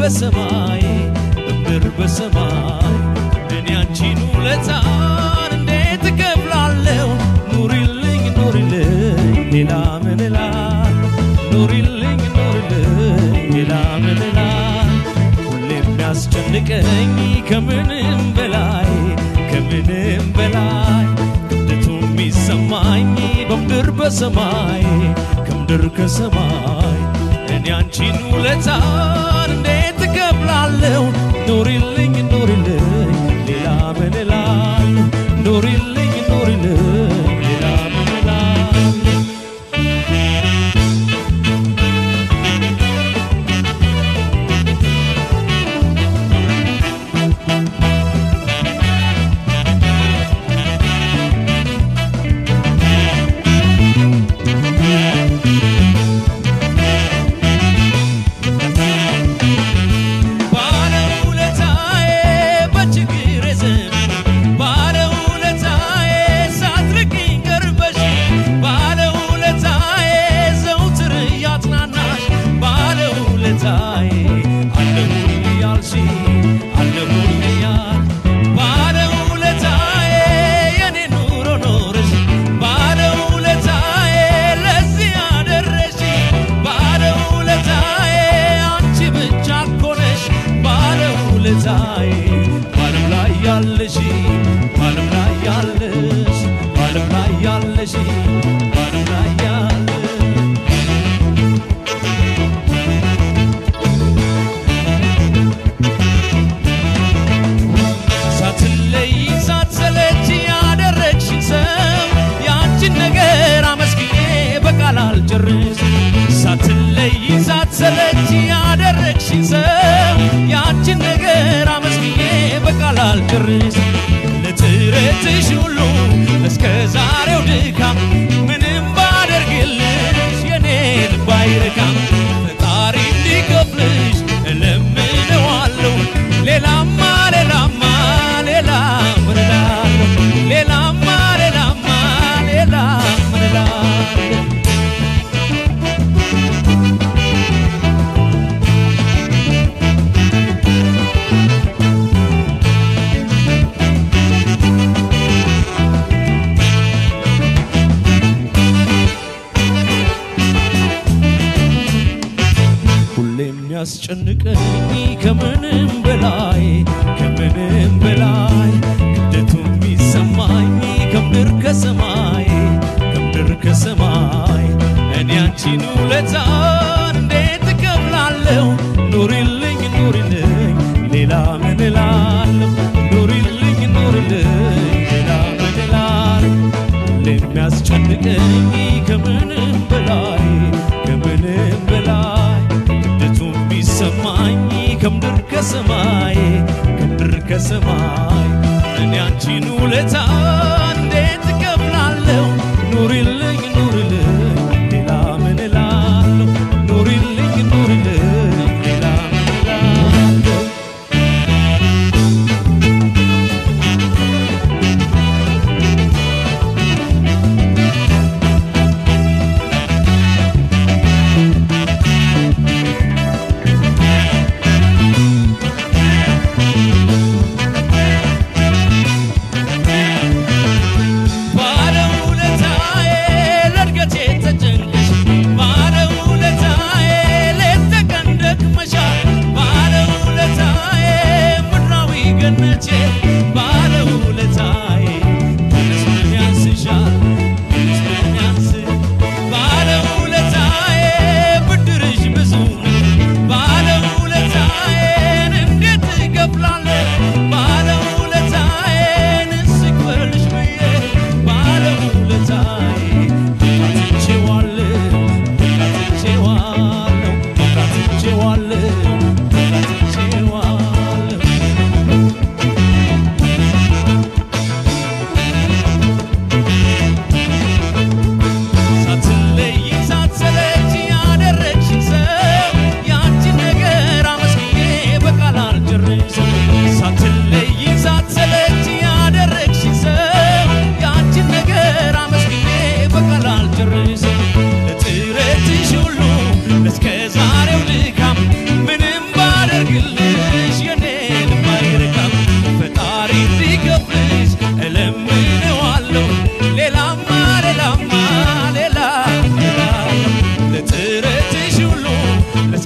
በሰማይ በምድር በሰማይ እኔ አንቺን ውለታን እንዴት እከፍላለሁ? ኑሪልኝ ኑሪልኝ ሌላ ምን? ኑሪልኝ ኑሪልኝ ሌላ ምን? ሁሌ የሚያስጨንቀኝ ከምንም በላይ ከምንም በላይ ቅድቱ የሚሰማኝ በምድር በሰማይ ከምድር ከሰማይ እኔ አንቺን ውለታን እንዴት እከፍላለሁ? ኑሪልኝ ኑሪልኝ ሌላ ምን እላለሁ? ኑሪልኝ ኑሪልኝ የሚያስጨንቀኝ ከምንም በላይ ከምንም በላይ ክብደቱ የሚሰማኝ ከምድር ከሰማይ ከምድር ከሰማይ እኔ አንቺን ውለታን ከሰማይ ከምድር ከሰማይ እኔ አንቺን ውለታን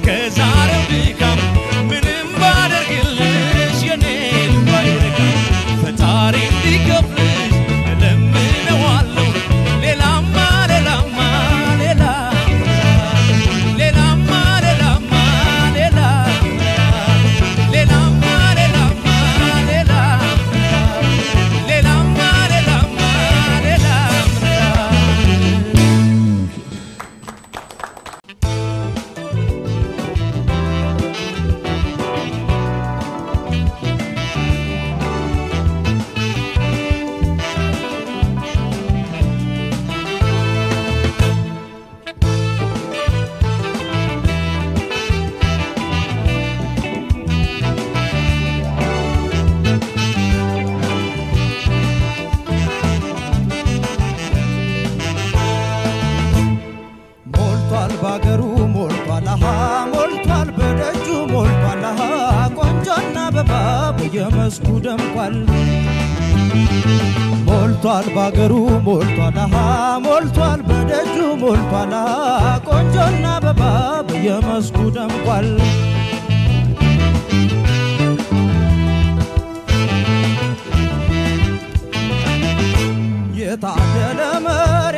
cause በየመስኩ ደምቋል። ሞልቷል ባገሩ ሞልቷል አሃ ሞልቷል በደጁ ሞልቷል ቆንጆና አበባ በየመስኩ ደምቋል። የታደለ መሬ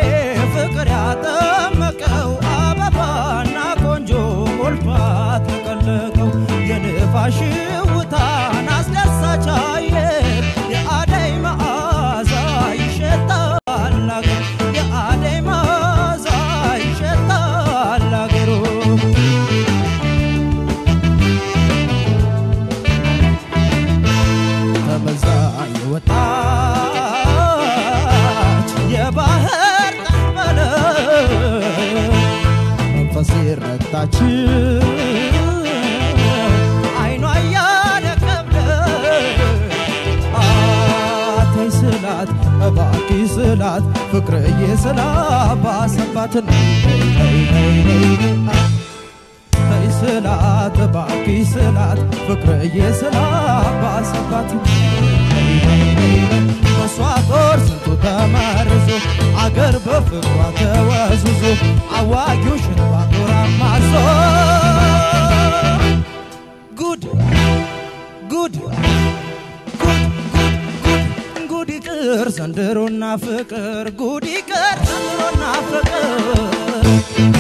ፍቅር ያጠመቀው አበባና ቆንጆ ሞልቷት ተቀለቀው የንፋስ ሽውታን አስደሳች ተይ ስላት እባኪ ስላት ፍቅርዬ ዘንድሮና ፍቅር ጉድ ይቅር ዘንድሮና ፍቅር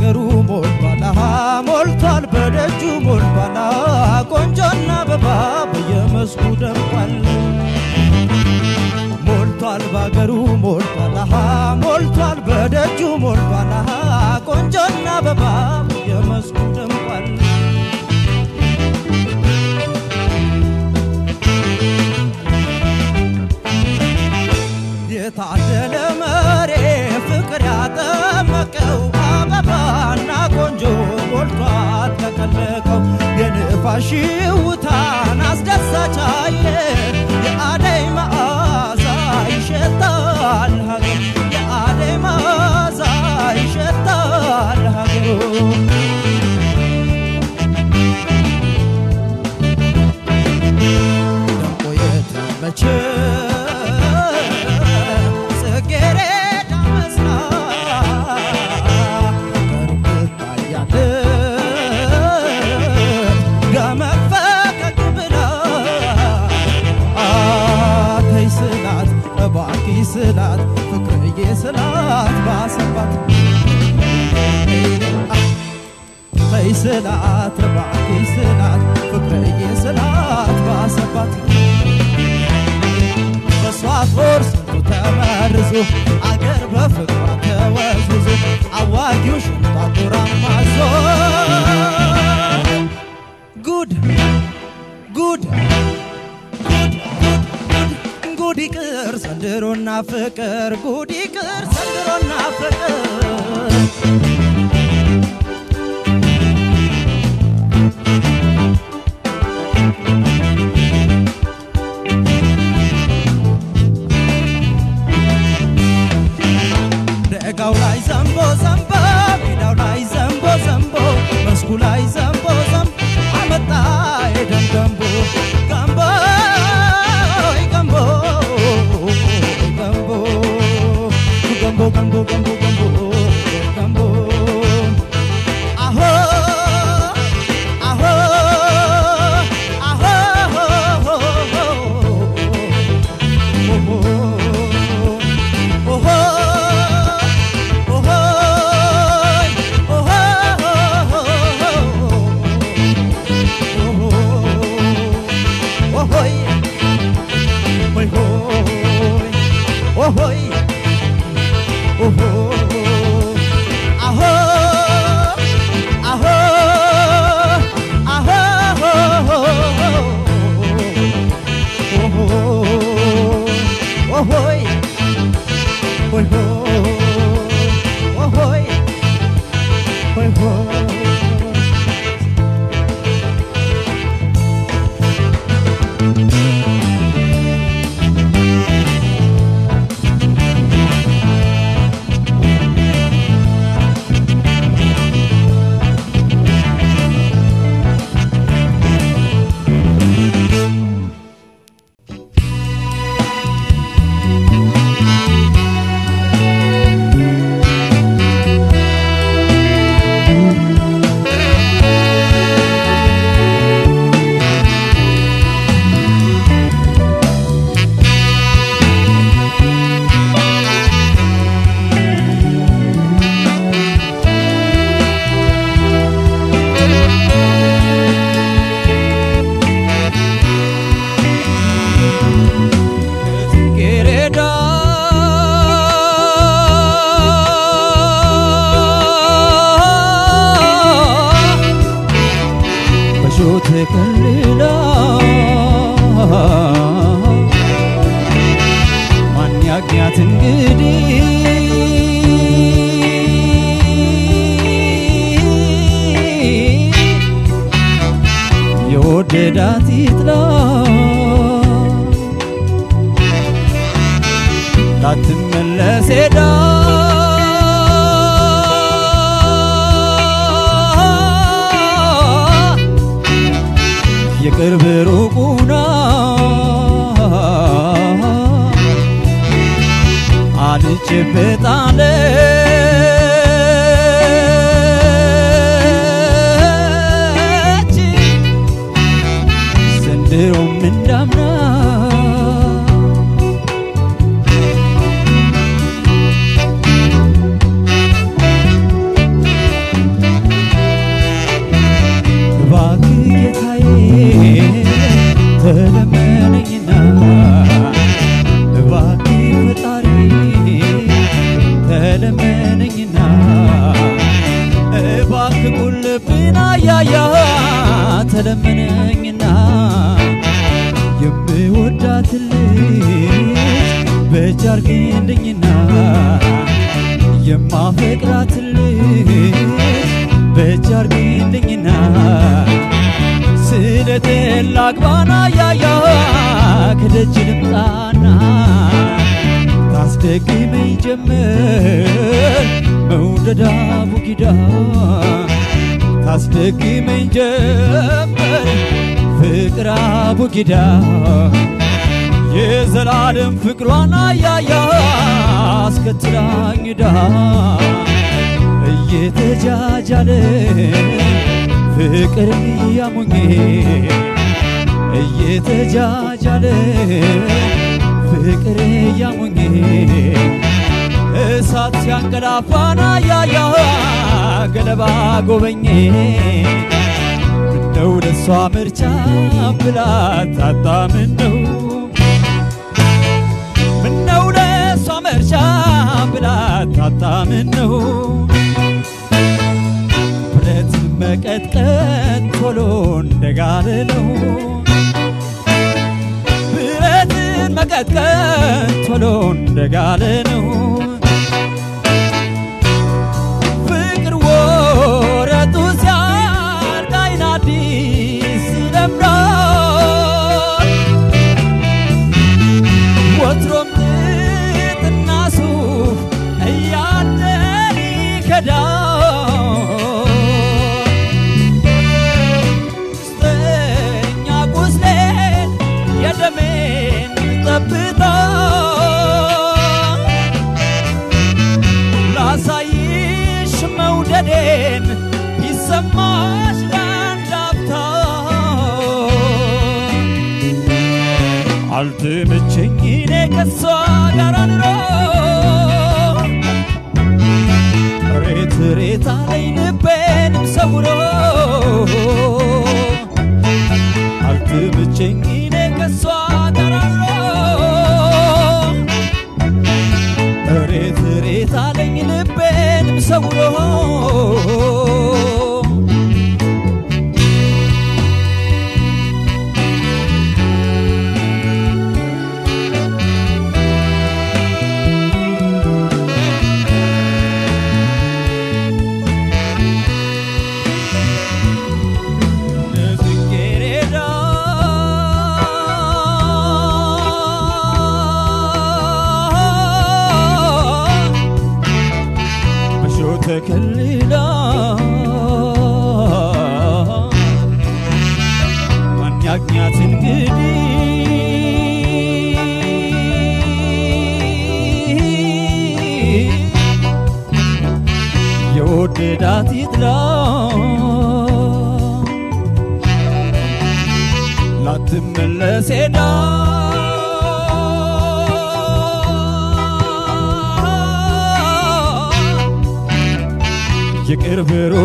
ባገሩ ሞልቷል ሞልቷል በደጁ ሞልቷል ቆንጆና አበባ በየመስኩ ደምቋል። ሞልቷል ባገሩ ሞልቷል ሞልቷል በደጁ ሞልቷል ቆንጆና አበባ በየመስኩ ደምቋል። የታደለ መሬ ፍቅር ያጠመቀው ቆንጆ ሞልቷት ተቀለቀው። የንፋስ ሽውታን አስደሳች አየር የአደይ መዓዛ ይሸታል ሀገር የአደይ መዓዛ ይሸታል ሀገሩ። ደምቆ ስላት እባኪ ስላት ፍቅርዬ ስላት ባሰባት በሷ ጦር ስንቱ ተመርዞ አገር በፍቅሯ ተወዝውዞ አዋጊው ሽንቷ ጦር አማዞ። ጉድ ጉድ ጉድ ይቅር ዘንድሮና ፍቅር ጉድ ይቅር ዘንድሮና ፍቅር oh, oh, oh. ላትመለስ ሄዳ። የቅርብ ሩቁና አልጭበጣለች እባክህ ቁልብና ያያ ተለመነኝና የምወዳት ልጅ በእጅ አርግልኝና የማፈቅራት ልጅ በእጅ አርግልኝና ስለቴን ላግባና ያያ ከደጅ ልምጣና ታስደግመኝ ጀመር መውደዳ ቡጊዳ ታስደግመኝ ጀመር ፍቅር አቡጊዳ የዘላለም ፍቅሯን አያያ አስከትላኝ ዳ። እየተጃጃለ ፍቅር እያሙኝ እየተጃጃለ ፍቅር እያሙኝ እሳት ሲያንቀላፋና ያያ ገለባ ጎበኜ ምነው ለሷ ምርጫ ብላት ታጣ ምነው? ምነው ለሷ መርሻ ብላት ታጣ ምነው? ብረት መቀጥቀጥ ቶሎ እንደጋለለው ብረትን መቀጥቀጥ ቶሎ እንደጋለ ነው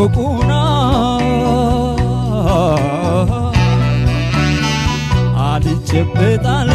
ሩቁና አልጨበጣለ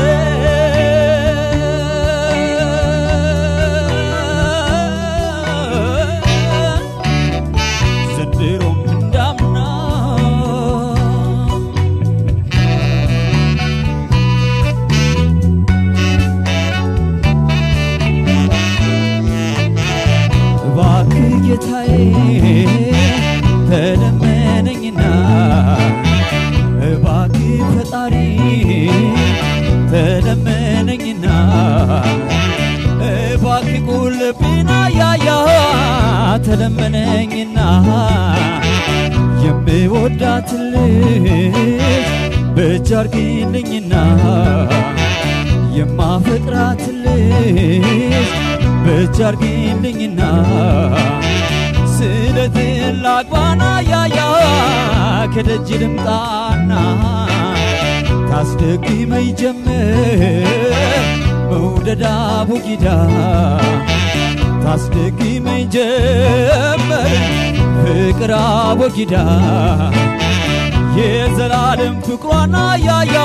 ነኝና የምወዳት ልጅ በእጅ አርጊልኝና የማፈቅራት ልጅ በእጅ አርጊልኝና ስለትን ላግባና ያያ ከደጅ ልምጣና ታስደግመኝ ጀመር መውደድ አቡጊዳ ታስደግመኝ ጀመር። ፍቅር አቡጊዳ የዘላለም ፍቅሯና ያያ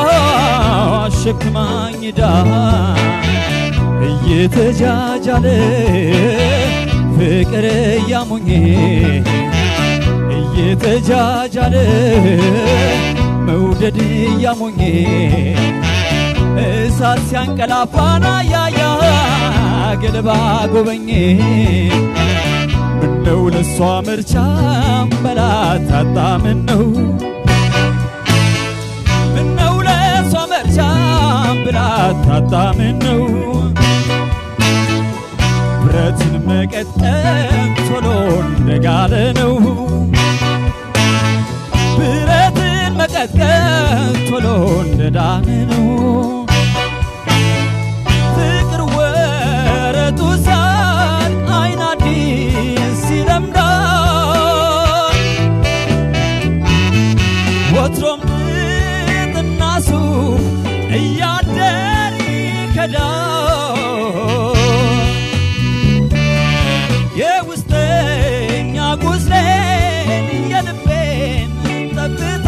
አሸክማኝ ዳ እየተጃጃለ ፍቅር እያሞኘ እየተጃጃለ መውደድ እያሞኘ እሳት ሲያንቀላፋና ያያ ገለባ ጎበኘ። ምነው ለሷ ምርጫ መላታጣ ምነው? ምነው ለሷ መርቻ ብላታጣ ምነው? ብረትን መቀጠም ቶሎ እንደጋለ ነው። ብረትን መቀጥቀጥ ቶሎ እንደዳነ ነው የውስጠኛ ቁስሌን የልቤን ጠብታ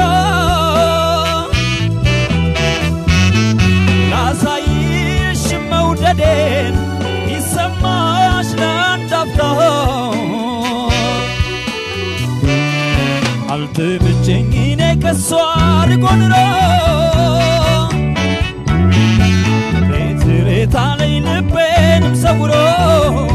ላሳይሽ መውደዴን አልተመቸኝ እኔ ከሷ ልጎንሮ ሬት procurou.